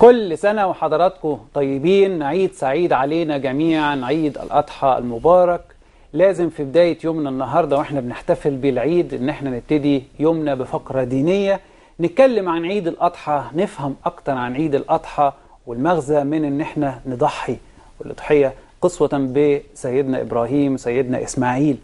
كل سنة وحضراتكم طيبين عيد سعيد علينا جميعا عيد الأضحى المبارك. لازم في بداية يومنا النهاردة وإحنا بنحتفل بالعيد إن إحنا نبتدي يومنا بفقرة دينية. نتكلم عن عيد الأضحى نفهم أكتر عن عيد الأضحى والمغزى من إن إحنا نضحي. والأضحية قصوة بسيدنا إبراهيم سيدنا إسماعيل.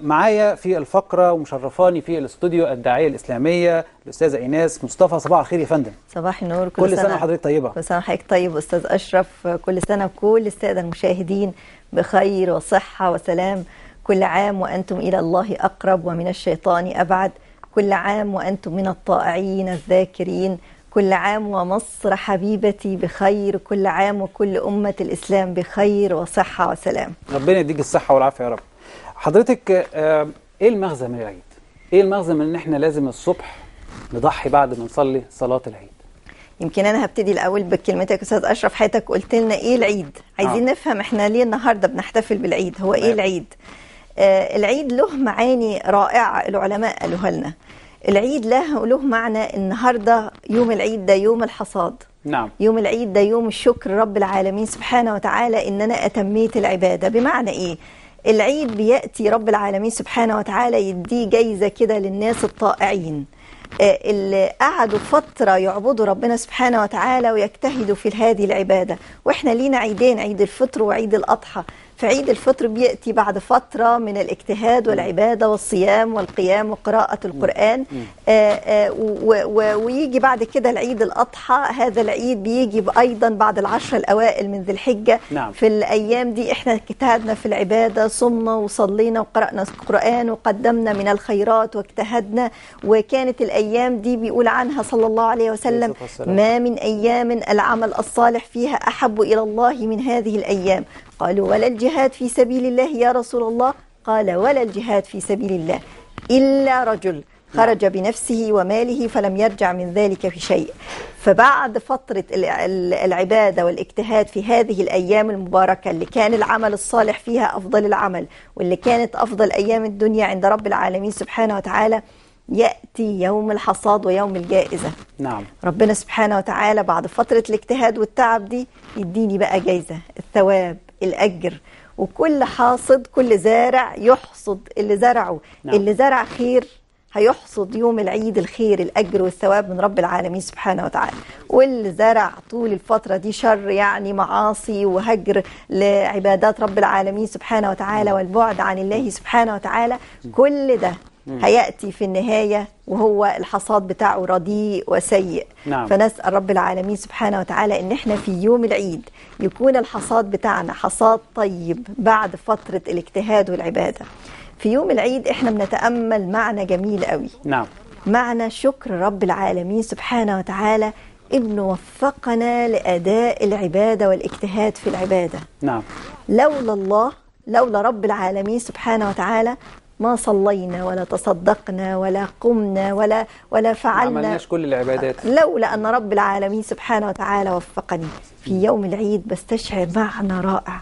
معايا في الفقرة ومشرفاني في الاستوديو الداعية الإسلامية الأستاذة إيناس مصطفى. صباح الخير يا فندم. صباح النور كل, كل سنة. وحضرتك طيبة. كل سنة وحضرتك طيب أستاذ أشرف. كل سنة وكل السادة المشاهدين بخير وصحة وسلام. كل عام وأنتم إلى الله أقرب ومن الشيطان أبعد. كل عام وأنتم من الطائعين الذاكرين. كل عام ومصر حبيبتي بخير. كل عام وكل أمة الإسلام بخير وصحة وسلام. ربنا يديك الصحة والعافية يا رب. حضرتك آه، إيه المغزى من العيد؟ إيه المغزى من إن إحنا لازم الصبح نضحي بعد ما نصلي صلاة العيد؟ يمكن أنا هبتدي الأول بكلمتك أستاذ أشرف. حياتك قلت لنا إيه العيد؟ عايزين آه. نفهم إحنا ليه النهاردة بنحتفل بالعيد؟ هو تمام. العيد؟ آه العيد له معاني رائعة العلماء قالوها لنا. العيد له له معنى النهاردة يوم العيد ده يوم الحصاد. نعم. يوم العيد ده يوم الشكر رب العالمين سبحانه وتعالى إن أنا أتميت العبادة. بمعنى إيه؟ العيد بيأتي رب العالمين سبحانه وتعالى يديه جايزة كده للناس الطائعين. آه، اللي قعدوا فترة يعبدوا ربنا سبحانه وتعالى ويجتهدوا في هذه العبادة. وإحنا لينا عيدين عيد الفطر وعيد الأضحى. فعيد الفطر بيأتي بعد فترة من الاجتهاد والعبادة والصيام والقيام وقراءة القرآن. آه، آه، ويجي بعد كده العيد الأضحى. هذا العيد بيجي أيضا بعد العشر الأوائل من ذي الحجة. نعم. في الأيام دي إحنا اجتهدنا في العبادة صمنا وصلينا وقرأنا القرآن وقدمنا من الخيرات واجتهدنا. وكانت الأيام دي بيقول عنها صلى الله عليه وسلم. ما من أيام العمل الصالح فيها أحب إلى الله من هذه الأيام. قالوا ولا الجهاد في سبيل الله يا رسول الله؟ قال ولا الجهاد في سبيل الله إلا رجل خرج بنفسه وماله فلم يرجع من ذلك في شيء. فبعد فترة الع- ال- العبادة والاجتهاد في هذه الأيام المباركة اللي كان العمل الصالح فيها أفضل العمل واللي كانت أفضل أيام الدنيا عند رب العالمين سبحانه وتعالى يأتي يوم الحصاد ويوم الجائزة. نعم. ربنا سبحانه وتعالى بعد فترة الاجتهاد والتعب دي يديني بقى جايزة الثواب. الأجر. وكل حاصد كل زارع يحصد اللي زرعه. نعم. اللي زرع خير هيحصد يوم العيد الخير الأجر والثواب من رب العالمين سبحانه وتعالى. واللي زرع طول الفترة دي شر يعني معاصي وهجر لعبادات رب العالمين سبحانه وتعالى والبعد عن الله سبحانه وتعالى. كل ده هيأتي في النهاية وهو الحصاد بتاعه رديء وسيء. نعم. فنسأل رب العالمين سبحانه وتعالى إن إحنا في يوم العيد يكون الحصاد بتاعنا حصاد طيب بعد فترة الاجتهاد والعبادة. في يوم العيد إحنا بنتأمل معنى جميل قوي. نعم. معنى شكر رب العالمين سبحانه وتعالى إنه وفقنا لأداء العبادة والاجتهاد في العبادة. نعم. لولا الله لولا رب العالمين سبحانه وتعالى ما صلينا ولا تصدقنا ولا قمنا ولا ولا ما فعلنا عملناش كل العبادات. لولا أن رب العالمين سبحانه وتعالى وفقني. في يوم العيد بستشعر معنى رائع.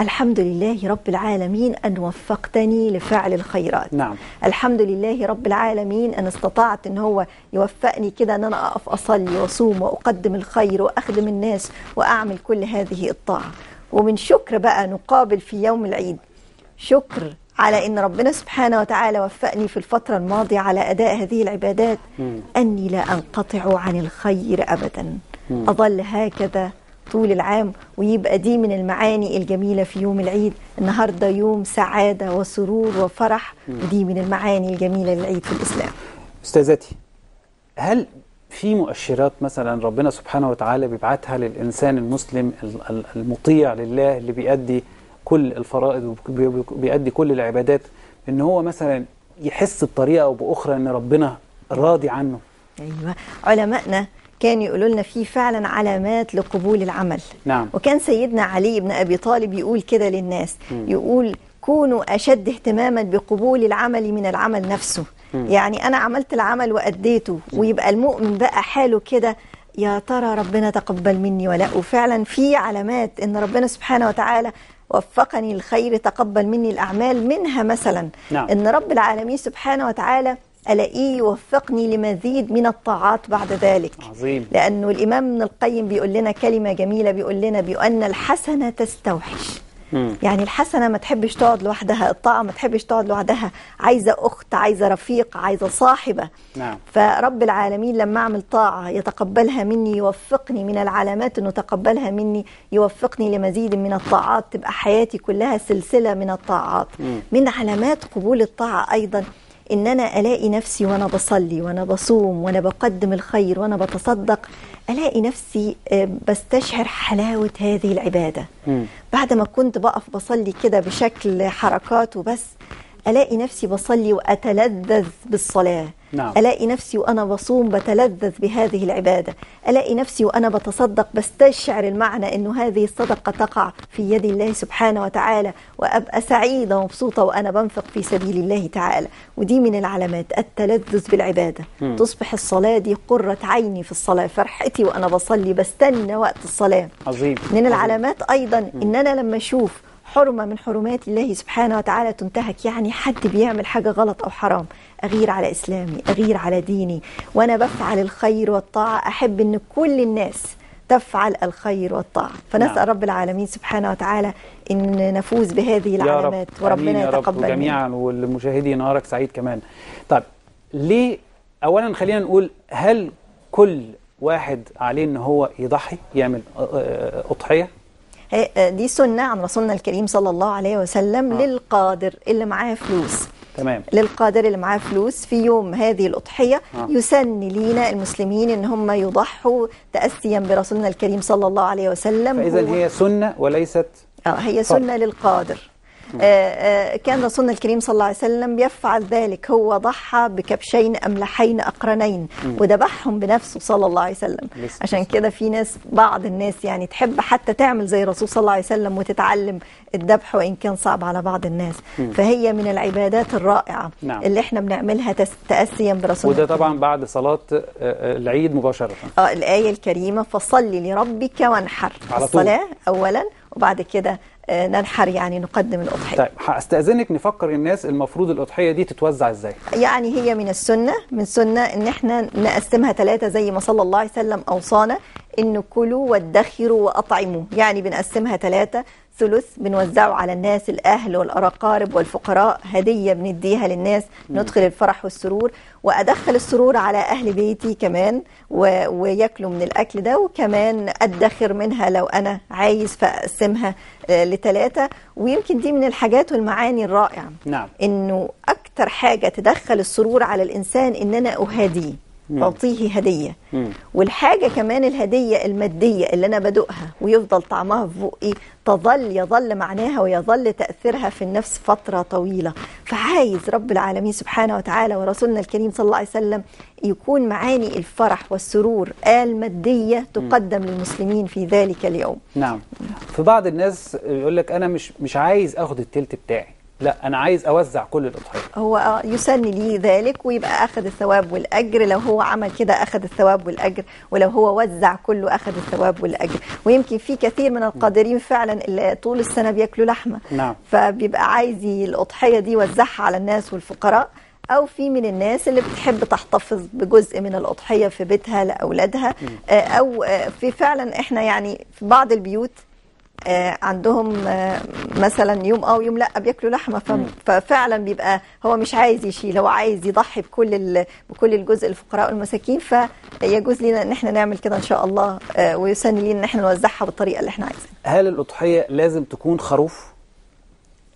الحمد لله رب العالمين أن وفقتني لفعل الخيرات. نعم. الحمد لله رب العالمين أن استطعت أن هو يوفقني كده أن أنا أقف أصلي وأصوم وأقدم الخير وأخدم الناس وأعمل كل هذه الطاعة. ومن شكر بقى نقابل في يوم العيد. شكر على إن ربنا سبحانه وتعالى وفقني في الفترة الماضية على أداء هذه العبادات أني لا أنقطع عن الخير ابدا. أظل هكذا طول العام ويبقى دي من المعاني الجميلة في يوم العيد. النهارده يوم سعادة وسرور وفرح ودي من المعاني الجميلة للعيد في الإسلام. أستاذتي هل في مؤشرات مثلا ربنا سبحانه وتعالى بيبعتها للإنسان المسلم ال- ال- المطيع لله اللي بيأدي كل الفرائض وبيأدي كل العبادات إن هو مثلا يحس بطريقة أو بأخرى إن ربنا راضي عنه. أيوه. علمائنا كانوا يقولوا لنا في فعلا علامات لقبول العمل. نعم. وكان سيدنا علي بن أبي طالب يقول كده للناس. يقول كونوا أشد اهتماما بقبول العمل من العمل نفسه. يعني أنا عملت العمل وأديته ويبقى المؤمن بقى حاله كده يا ترى ربنا تقبل مني ولا وفعلا في علامات إن ربنا سبحانه وتعالى وفقني الخير تقبل مني الأعمال منها مثلا. نعم. إن رب العالمين سبحانه وتعالى ألاقيه يوفقني لمزيد من الطاعات بعد ذلك. عظيم. لأنه الإمام ابن القيم بيقول لنا كلمة جميلة بيقول لنا بأن الحسنة تستوحش. مم. يعني الحسنة ما تحبش تقعد لوحدها الطاعة ما تحبش تقعد لوحدها عايزة أخت عايزة رفيق عايزة صاحبة نعم فرب العالمين لما أعمل طاعة يتقبلها مني يوفقني من العلامات إنه تقبلها مني يوفقني لمزيد من الطاعات تبقى حياتي كلها سلسلة من الطاعات مم. من علامات قبول الطاعة أيضا إن أنا ألاقي نفسي وأنا بصلي وأنا بصوم وأنا بقدم الخير وأنا بتصدق ألاقي نفسي آه، بستشعر حلاوة هذه العبادة. بعد ما كنت بقف بصلي كده بشكل حركات وبس ألاقي نفسي بصلي وأتلذذ بالصلاة. نعم. ألاقي نفسي وأنا بصوم بتلذذ بهذه العبادة. ألاقي نفسي وأنا بتصدق بستشعر المعنى إنه هذه الصدقة تقع في يد الله سبحانه وتعالى. وأبقى سعيدة ومبسوطة وأنا بنفق في سبيل الله تعالى. ودي من العلامات التلذذ بالعبادة. مم. تصبح الصلاة دي قرة عيني في الصلاة فرحتي وأنا بصلي بستنى وقت الصلاة. عظيم. من. العلامات أيضا ان أنا لما أشوف حرمة من حرمات الله سبحانه وتعالى تنتهك يعني حد بيعمل حاجة غلط أو حرام. أغير على إسلامي أغير على ديني. وأنا بفعل الخير والطاعة. أحب إن كل الناس تفعل الخير والطاعة. فنسأل نعم. رب العالمين سبحانه وتعالى إن نفوز بهذه يا رب. العلامات وربنا يا رب يتقبل منا. جميعا والمشاهدين نهارك سعيد كمان. طيب ليه؟ اولا خلينا نقول هل كل واحد عليه إن هو يضحي يعمل آه، آه، أضحية؟ هي- دي سنة عن رسولنا الكريم صلى الله عليه وسلم آه. للقادر اللي معاه فلوس تمام للقادر اللي معاه فلوس في يوم هذه الأضحية آه. يسن لينا المسلمين إن هم يضحوا تأسيا برسولنا الكريم صلى الله عليه وسلم فإذا هو- هي سنة وليست آه هي. سنة للقادر آه آه كان رسولنا الكريم صلى الله عليه وسلم يفعل ذلك. هو ضحى بكبشين أملحين أقرنين وذبحهم بنفسه صلى الله عليه وسلم. عشان كده في ناس بعض الناس يعني تحب حتى تعمل زي الرسول صلى الله عليه وسلم وتتعلم الذبح وإن كان صعب على بعض الناس. فهي من العبادات الرائعة نعم. اللي إحنا بنعملها تأسيا برسولنا وده طبعا بعد صلاة آه، آه، العيد مباشرة. آه الآية الكريمة فصل لربك وانحر. الصلاة أولا وبعد كده آه، ننحر يعني نقدم الأضحية. طيب هستاذنك نفكر الناس المفروض الأضحية دي تتوزع إزاي؟ يعني هي من السنة من سنة إن إحنا نقسمها ثلاثة زي ما صلى الله عليه وسلم أوصانا انه كلوا وادخروا وأطعموا. يعني بنقسمها ثلاثة ثلث بنوزعه على الناس الأهل والأقارب والفقراء. هدية بنديها للناس ندخل الفرح والسرور. وأدخل السرور على أهل بيتي كمان و... وياكلوا من الأكل ده. وكمان أدخر منها لو أنا عايز فأقسمها آه، لثلاثة ويمكن دي من الحاجات والمعاني الرائعة. نعم. إنه أكتر حاجة تدخل السرور على الإنسان إن أنا اهديه اعطيه هدية. مم. والحاجة كمان الهدية المادية اللي أنا بدوقها ويفضل طعمها في بقي تظل يظل معناها ويظل تأثيرها في النفس فترة طويلة. فعايز رب العالمين سبحانه وتعالى ورسولنا الكريم صلى الله عليه وسلم يكون معاني الفرح والسرور المادية تقدم للمسلمين في ذلك اليوم. نعم. في بعض الناس يقول لك أنا مش مش عايز آخد التلت بتاعي. لا أنا عايز أوزع كل الأضحية. هو آه يسن لي ذلك ويبقى أخذ الثواب والأجر. لو هو عمل كده أخذ الثواب والأجر ولو هو وزع كله أخذ الثواب والأجر. ويمكن في كثير من القادرين فعلا اللي طول السنة بياكلوا لحمة. نعم. فبيبقى عايز الأضحية دي يوزعها على الناس والفقراء أو في من الناس اللي بتحب تحتفظ بجزء من الأضحية في بيتها لأولادها. آه، أو آه، في فعلا إحنا يعني في بعض البيوت عندهم آه، مثلا يوم آه ويوم لا بياكلوا لحمة ففعلا بيبقى هو مش عايز يشيل هو عايز يضحي بكل بكل الجزء الفقراء والمساكين فيجوز لنا إن إحنا نعمل كده إن شاء الله آه، ويسن لنا إن إحنا نوزعها بالطريقة اللي إحنا عايزينها. هل الأضحية لازم تكون خروف؟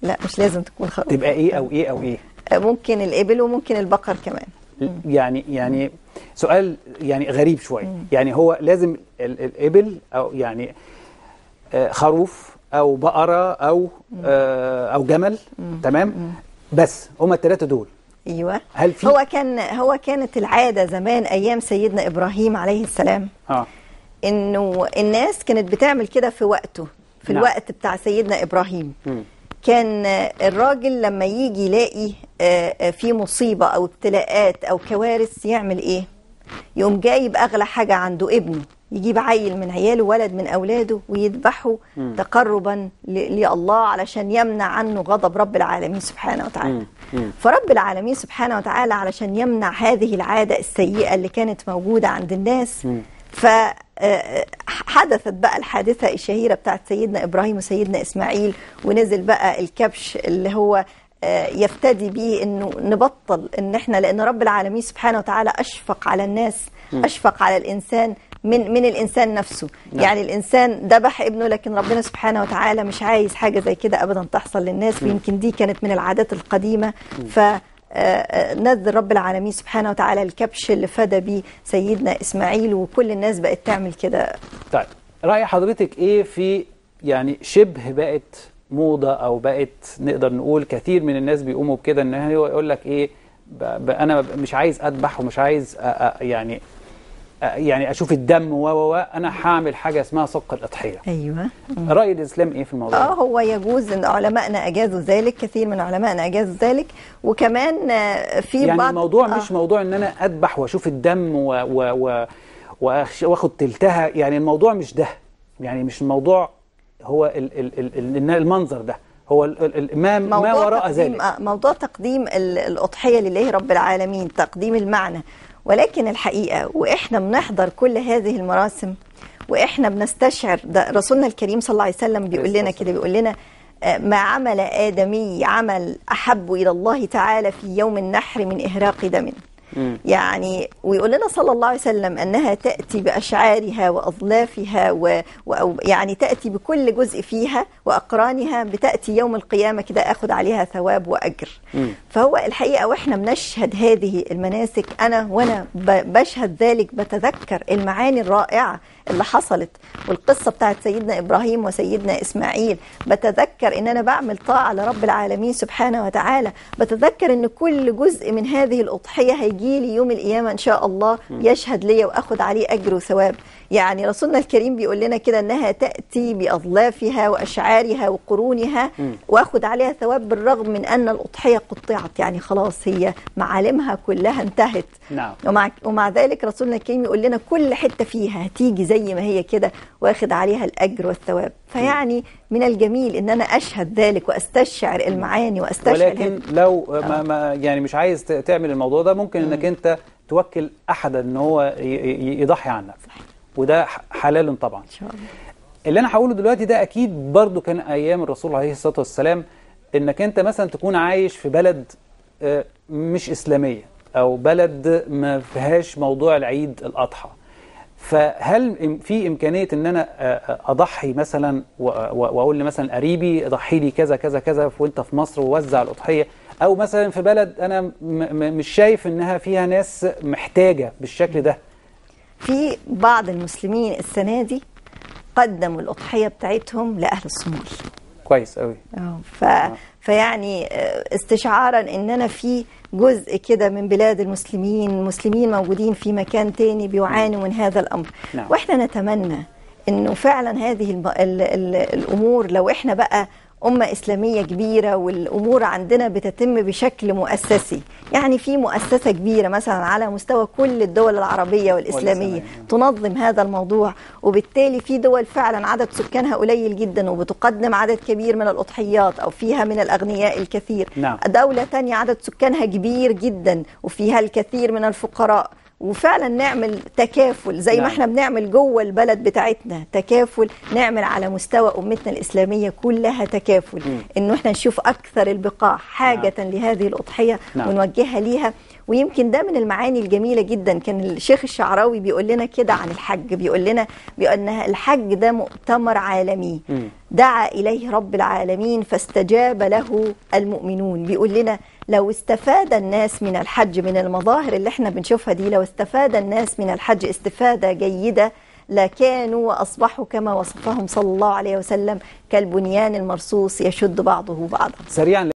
لا مش لازم تكون خروف. تبقى إيه أو إيه أو إيه؟ آه، ممكن الإبل وممكن البقر كمان. يعني يعني سؤال يعني غريب شوية. يعني هو لازم ال- الإبل أو يعني آه، خروف أو بقرة أو آه، أو جمل تمام؟ بس هما الثلاثه دول. أيوه. هل في؟ هو كان هو كانت العادة زمان أيام سيدنا إبراهيم عليه السلام آه. إنه الناس كانت بتعمل كده في وقته في نعم. الوقت بتاع سيدنا إبراهيم. مم. كان آه، الراجل لما يجي يلاقي آه، آه، في مصيبة أو ابتلاءات أو كوارث يعمل إيه؟ يقوم جايب أغلى حاجة عنده ابنه. يجيب عيل من عياله ولد من أولاده ويذبحه تقربا لله علشان يمنع عنه غضب رب العالمين سبحانه وتعالى. فرب العالمين سبحانه وتعالى علشان يمنع هذه العادة السيئة اللي كانت موجودة عند الناس فحدثت بقى الحادثة الشهيرة بتاعت سيدنا إبراهيم وسيدنا إسماعيل ونزل بقى الكبش اللي هو آه، يفتدي بيه إنه نبطل إن إحنا لأن رب العالمين سبحانه وتعالى أشفق على الناس أشفق على الإنسان من من الإنسان نفسه. نعم. يعني الإنسان ذبح ابنه لكن ربنا سبحانه وتعالى مش عايز حاجة زي كده ابدا تحصل للناس ويمكن دي كانت من العادات القديمة. ف آه، آه، نزل رب العالمين سبحانه وتعالى الكبش اللي فدى بيه سيدنا إسماعيل وكل الناس بقت تعمل كده. طيب رأي حضرتك إيه في يعني شبه بقت موضة أو بقت نقدر نقول كثير من الناس بيقوموا بكده إن هو يقول لك إيه أنا مش عايز أذبح ومش عايز يعني يعني أشوف الدم و و و أنا هعمل حاجة اسمها صك الأضحية. أيوه. رأي الإسلام إيه في الموضوع؟ آه؟ هو يجوز إن علمائنا اجازوا ذلك كثير من علمائنا اجازوا ذلك. وكمان آه، في يعني بعض الموضوع آه. مش موضوع إن أنا أذبح وأشوف الدم و و و وآخد تلتها يعني الموضوع مش ده. يعني مش الموضوع هو ال ال ال ال المنظر ده. هو ال ال ال ما, ما وراء تقديم ذلك. آه، موضوع تقديم ال- الأضحية لله رب العالمين تقديم المعنى. ولكن الحقيقة وإحنا بنحضر كل هذه المراسم وإحنا بنستشعر ده رسولنا الكريم صلى الله عليه وسلم بيقول لنا كده بيقول لنا آه، ما عمل آدمي عمل أحب إلى الله تعالى في يوم النحر من إهراق دم. يعني ويقول لنا صلى الله عليه وسلم أنها تأتي بأشعارها وأظلافها و... يعني تأتي بكل جزء فيها وأقرانها بتأتي يوم القيامة كده آخذ عليها ثواب وأجر. مم. فهو الحقيقة وإحنا بنشهد هذه المناسك أنا وأنا ب... بشهد ذلك بتذكر المعاني الرائعة اللي حصلت والقصة بتاعت سيدنا إبراهيم وسيدنا إسماعيل. بتذكر إن أنا بعمل طاعة لرب العالمين سبحانه وتعالى. بتذكر إن كل جزء من هذه الأضحية هيجي لي يوم القيامة إن شاء الله يشهد لي وأخد عليه أجر وثواب. يعني رسولنا الكريم بيقول لنا كده إنها تأتي بأظلافها وأشعارها وقرونها واخد عليها ثواب بالرغم من أن الأضحية قطعت. يعني خلاص هي معالمها كلها انتهت. نعم. ومع ومع ذلك رسولنا الكريم يقول لنا كل حتة فيها هتيجي زي ما هي كده واخد عليها الأجر والثواب. فيعني من الجميل إن أنا أشهد ذلك وأستشعر المعاني وأستشعر ولكن لو ما ما يعني مش عايز تعمل الموضوع ده ممكن إنك أنت توكل أحدا إن هو يضحي عنك وده حلال طبعا. إن شاء الله. اللي أنا هقوله دلوقتي ده أكيد برضو كان أيام الرسول عليه الصلاة والسلام إنك أنت مثلا تكون عايش في بلد آه، مش إسلامية أو بلد ما فيهاش موضوع العيد الأضحى. فهل في إمكانية إن أنا آه، آه، أضحي مثلا و- و- وأقول مثلا قريبي ضحي لي كذا كذا كذا وأنت في مصر ووزع الأضحية. أو مثلا في بلد م- مش شايف إنها فيها ناس محتاجة بالشكل ده. في بعض المسلمين السنة دي قدموا الأضحية بتاعتهم لأهل الصومال كويس قوي آه ف... فيعني آه، استشعارا إن أنا في جزء كده من بلاد المسلمين مسلمين موجودين في مكان تاني بيعانوا من هذا الأمر نعم. وإحنا نتمنى إنه فعلا هذه. الأمور لو إحنا بقى أمة إسلامية كبيرة والأمور عندنا بتتم بشكل مؤسسي يعني في مؤسسة كبيرة مثلا على مستوى كل الدول العربية والإسلامية. تنظم هذا الموضوع وبالتالي في دول فعلا عدد سكانها قليل جدا وبتقدم عدد كبير من الأضحيات أو فيها من الأغنياء الكثير نعم. دولة تانية عدد سكانها كبير جدا وفيها الكثير من الفقراء وفعلا نعمل تكافل زي نعم. ما إحنا بنعمل جوه البلد بتاعتنا تكافل نعمل على مستوى أمتنا الإسلامية كلها تكافل مم. إنه إحنا نشوف أكثر البقاع حاجة لهذه الأضحية نعم. ونوجهها ليها ويمكن ده من المعاني الجميلة جدا كان الشيخ الشعراوي بيقول لنا كده عن الحج بيقول لنا بيقول ان الحج ده مؤتمر عالمي مم. دعا إليه رب العالمين فاستجاب له المؤمنون بيقول لنا لو استفاد الناس من الحج من المظاهر اللي إحنا بنشوفها دي لو استفاد الناس من الحج استفادة جيدة لكانوا وأصبحوا كما وصفهم صلى الله عليه وسلم كالبنيان المرصوص يشد بعضه بعضا. سريعا